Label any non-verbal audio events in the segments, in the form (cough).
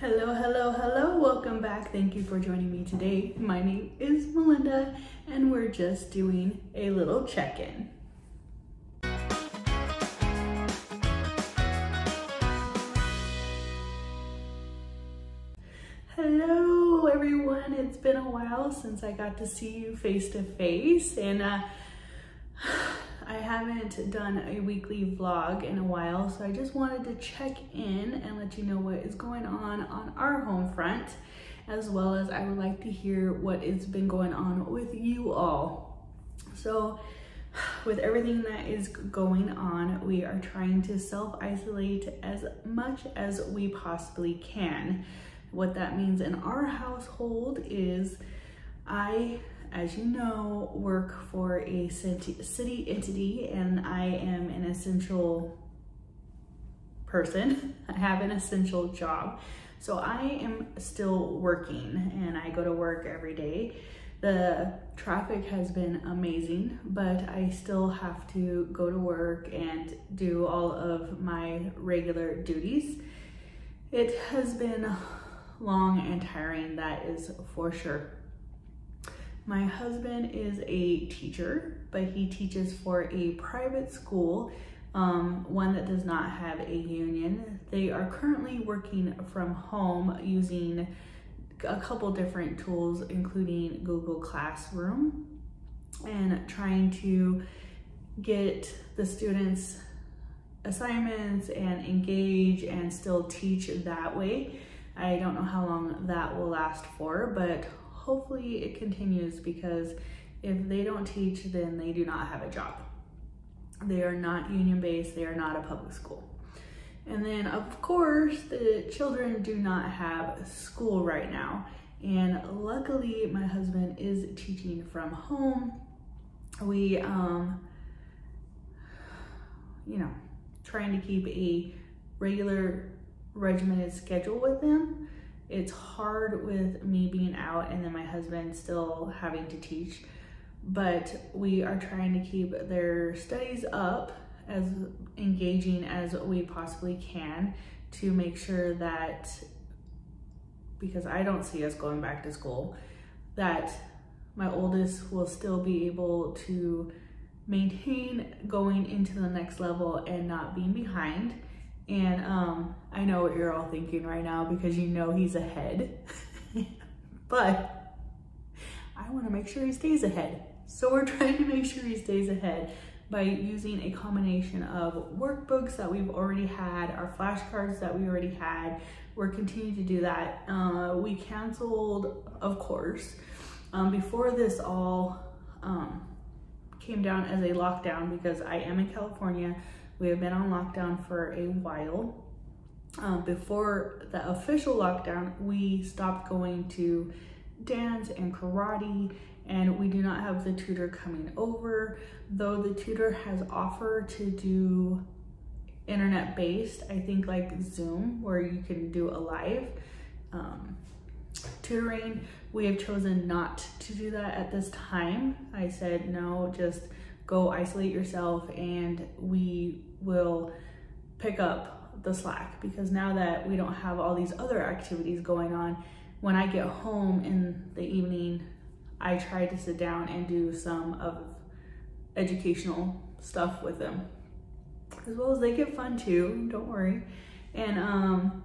Hello, hello, hello. Welcome back. Thank you for joining me today. My name is Melinda, and we're just doing a little check in. Hello, everyone. It's been a while since I got to see you face to face, and uh, I haven't done a weekly vlog in a while, so I just wanted to check in and let you know what is going on on our home front, as well as I would like to hear what has been going on with you all. So with everything that is going on, we are trying to self-isolate as much as we possibly can. What that means in our household is I as you know, work for a city entity and I am an essential person. (laughs) I have an essential job. So I am still working and I go to work every day. The traffic has been amazing, but I still have to go to work and do all of my regular duties. It has been long and tiring, that is for sure. My husband is a teacher, but he teaches for a private school, um, one that does not have a union. They are currently working from home using a couple different tools, including Google Classroom, and trying to get the students assignments and engage and still teach that way. I don't know how long that will last for, but hopefully it continues because if they don't teach, then they do not have a job. They are not union based, they are not a public school. And then, of course, the children do not have school right now. And luckily, my husband is teaching from home. We, um, you know, trying to keep a regular regimented schedule with them it's hard with me being out and then my husband still having to teach but we are trying to keep their studies up as engaging as we possibly can to make sure that because I don't see us going back to school that my oldest will still be able to maintain going into the next level and not being behind and um, I know what you're all thinking right now because you know he's ahead. (laughs) but I want to make sure he stays ahead. So we're (laughs) trying to make sure he stays ahead by using a combination of workbooks that we've already had, our flashcards that we already had. We're continuing to do that. Uh, we canceled, of course, um, before this all um, came down as a lockdown because I am in California. We have been on lockdown for a while. Um, before the official lockdown, we stopped going to dance and karate and we do not have the tutor coming over, though the tutor has offered to do internet based, I think like Zoom, where you can do a live um, tutoring. We have chosen not to do that at this time. I said, no, just go isolate yourself and we will pick up the slack because now that we don't have all these other activities going on, when I get home in the evening, I try to sit down and do some of educational stuff with them. As well as they get fun too, don't worry. And um,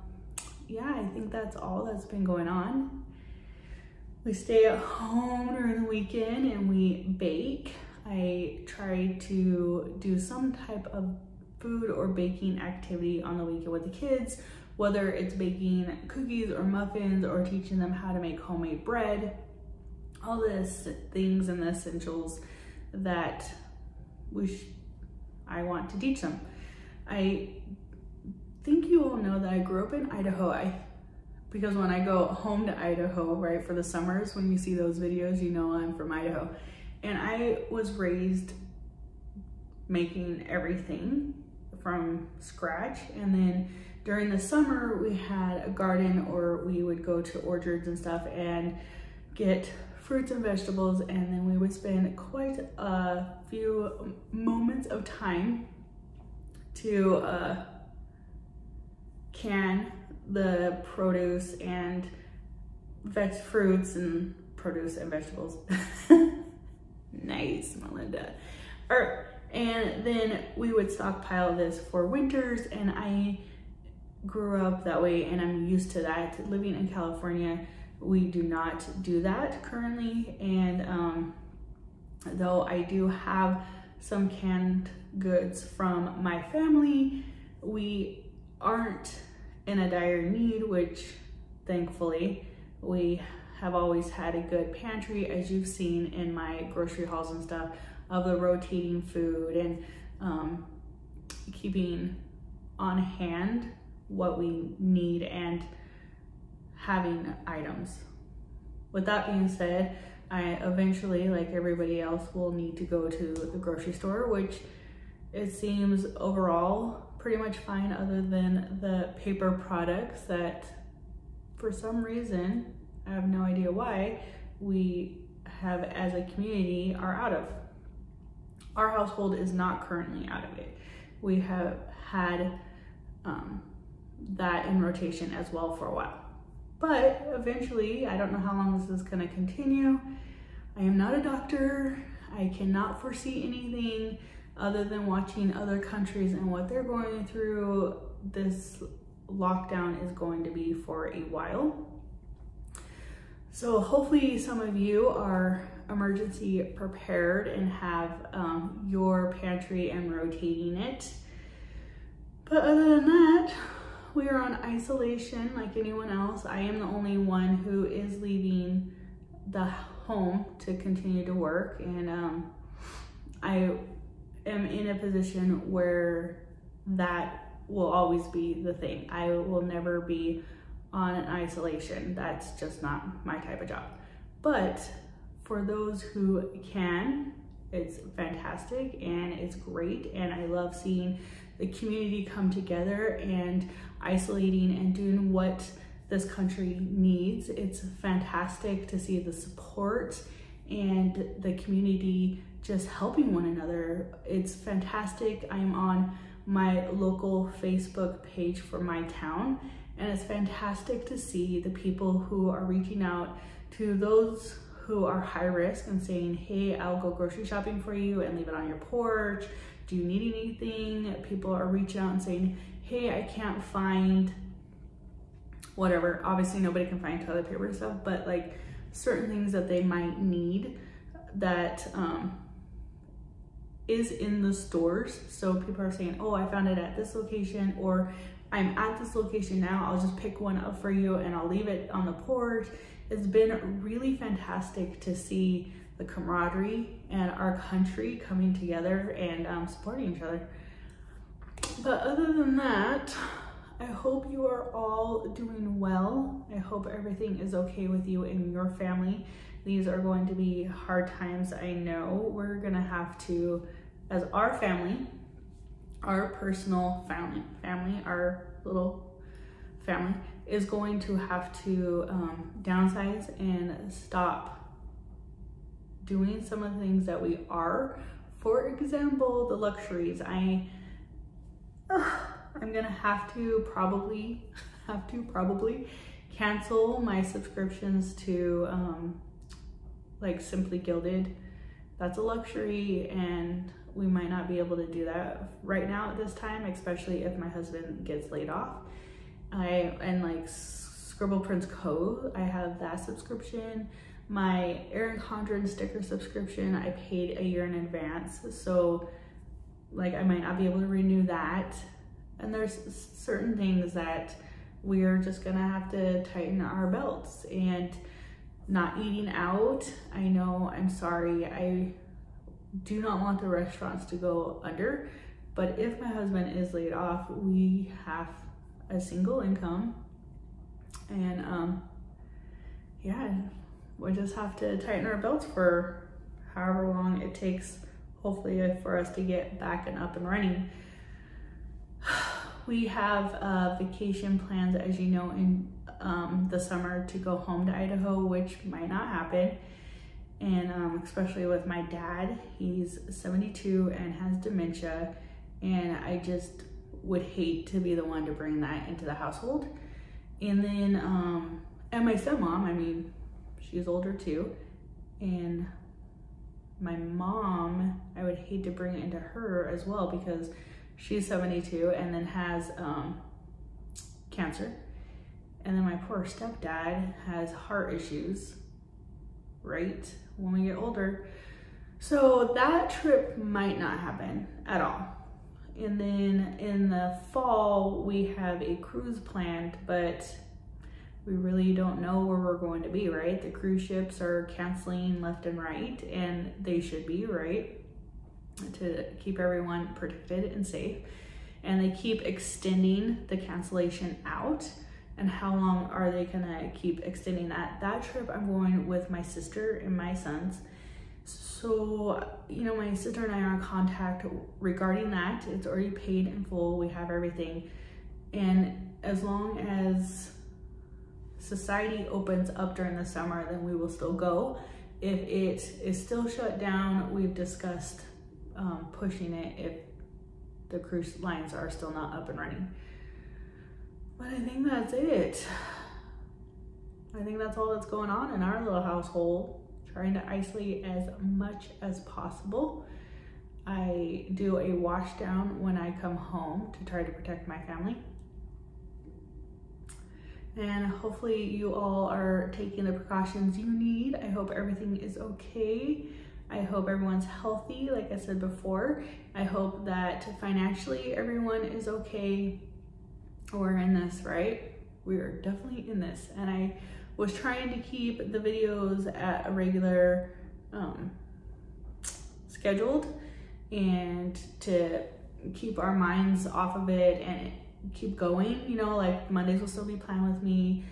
yeah, I think that's all that's been going on. We stay at home during the weekend and we bake. I try to do some type of food or baking activity on the weekend with the kids, whether it's baking cookies or muffins or teaching them how to make homemade bread, all this things and the essentials that we I want to teach them. I think you all know that I grew up in Idaho. I because when I go home to Idaho, right, for the summers, when you see those videos, you know I'm from Idaho. And I was raised making everything from scratch. And then during the summer, we had a garden or we would go to orchards and stuff and get fruits and vegetables. And then we would spend quite a few moments of time to uh, can the produce and veg fruits and produce and vegetables. (laughs) nice, Melinda. Or, and then we would stockpile this for winters and I grew up that way and I'm used to that. Living in California, we do not do that currently. And um, though I do have some canned goods from my family, we aren't in a dire need, which thankfully we have always had a good pantry, as you've seen in my grocery hauls and stuff, of the rotating food and um, keeping on hand what we need and having items. With that being said, I eventually, like everybody else, will need to go to the grocery store, which it seems overall pretty much fine other than the paper products that for some reason, I have no idea why, we have as a community are out of. Our household is not currently out of it. We have had um, that in rotation as well for a while. But eventually, I don't know how long this is going to continue. I am not a doctor. I cannot foresee anything other than watching other countries and what they're going through. This lockdown is going to be for a while. So hopefully some of you are emergency prepared and have um, your pantry and rotating it. But other than that, we are on isolation like anyone else. I am the only one who is leaving the home to continue to work and um, I am in a position where that will always be the thing. I will never be on an isolation. That's just not my type of job. But for those who can, it's fantastic and it's great. And I love seeing the community come together and isolating and doing what this country needs. It's fantastic to see the support and the community just helping one another. It's fantastic. I'm on my local Facebook page for my town, and it's fantastic to see the people who are reaching out to those who are high risk and saying, Hey, I'll go grocery shopping for you and leave it on your porch. Do you need anything? People are reaching out and saying, Hey, I can't find whatever. Obviously, nobody can find toilet paper stuff, but like certain things that they might need that um, is in the stores. So people are saying, oh, I found it at this location or I'm at this location now. I'll just pick one up for you and I'll leave it on the porch. It's been really fantastic to see the camaraderie and our country coming together and um, supporting each other. But other than that, I hope you are all doing well. I hope everything is okay with you and your family. These are going to be hard times, I know. We're gonna have to as our family, our personal family, family, our little family is going to have to um, downsize and stop doing some of the things that we are. For example, the luxuries. I, uh, I'm gonna have to probably, (laughs) have to probably cancel my subscriptions to um, like Simply Gilded. That's a luxury and we might not be able to do that right now at this time, especially if my husband gets laid off. I and like Scribble Prints Co. I have that subscription. My Erin Condren sticker subscription, I paid a year in advance. So like I might not be able to renew that. And there's certain things that we're just gonna have to tighten our belts and not eating out. I know, I'm sorry, I do not want the restaurants to go under. But if my husband is laid off, we have a single income. And um, yeah, we just have to tighten our belts for however long it takes, hopefully, for us to get back and up and running. (sighs) We have uh, vacation plans, as you know, in um, the summer to go home to Idaho, which might not happen and um, especially with my dad he's 72 and has dementia and i just would hate to be the one to bring that into the household And then, um, and my stepmom, I mean, she's older too. And my mom, I would hate to bring it into her as well because she's 72 and then has um, cancer. And then my poor stepdad has heart issues, right? When we get older. So that trip might not happen at all. And then in the fall, we have a cruise planned, but we really don't know where we're going to be, right? The cruise ships are canceling left and right, and they should be, right? To keep everyone protected and safe. And they keep extending the cancellation out. And how long are they gonna keep extending that? That trip, I'm going with my sister and my sons. So, you know, my sister and I are in contact regarding that. It's already paid in full, we have everything. And as long as society opens up during the summer, then we will still go. If it is still shut down, we've discussed um, pushing it if the cruise lines are still not up and running. But I think that's it. I think that's all that's going on in our little household. Trying to isolate as much as possible. I do a wash down when I come home to try to protect my family and hopefully you all are taking the precautions you need. I hope everything is okay. I hope everyone's healthy, like I said before. I hope that financially everyone is okay. We're in this, right? We are definitely in this. And I was trying to keep the videos at a regular um, scheduled and to keep our minds off of it and keep going. You know, like Mondays will still be planned with me.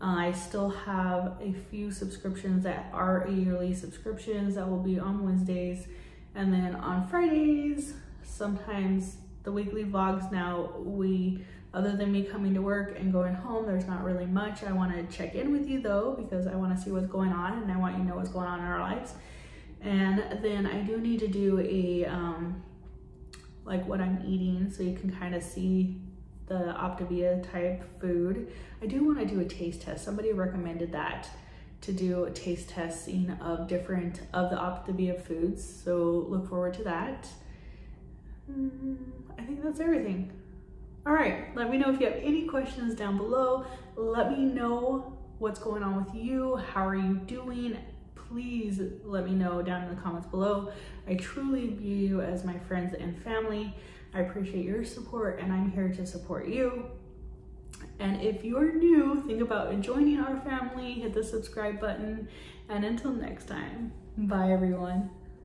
Uh, I still have a few subscriptions that are yearly subscriptions that will be on Wednesdays. And then on Fridays, sometimes the weekly vlogs now, we, other than me coming to work and going home, there's not really much. I want to check in with you though, because I want to see what's going on and I want you to know what's going on in our lives. And then I do need to do a, um, like what I'm eating so you can kind of see the Optavia type food. I do want to do a taste test. Somebody recommended that to do a taste testing of different of the Optavia foods. So look forward to that. Mm, I think that's everything. All right, let me know if you have any questions down below. Let me know what's going on with you. How are you doing? Please let me know down in the comments below. I truly view you as my friends and family. I appreciate your support and I'm here to support you. And if you're new, think about joining our family, hit the subscribe button, and until next time, bye everyone.